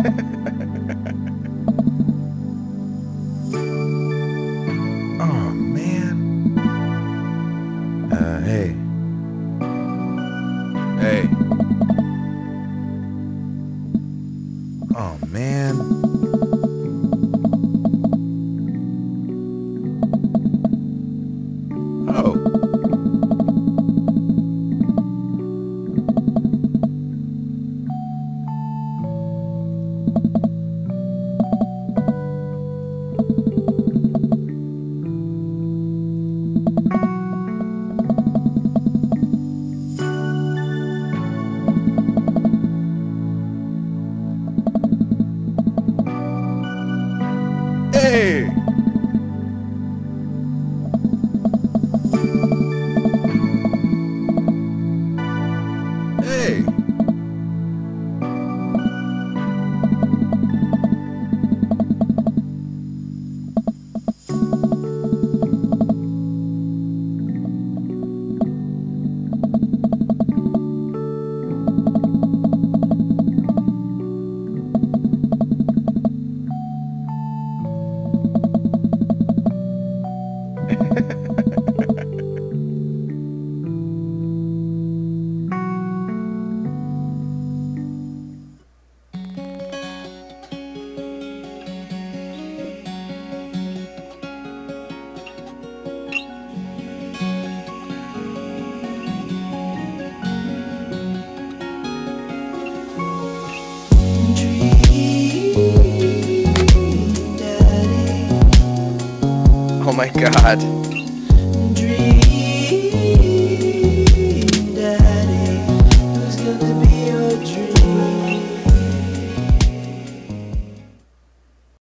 oh man. Uh, hey. Hey. Oh man. Hey! Oh my god.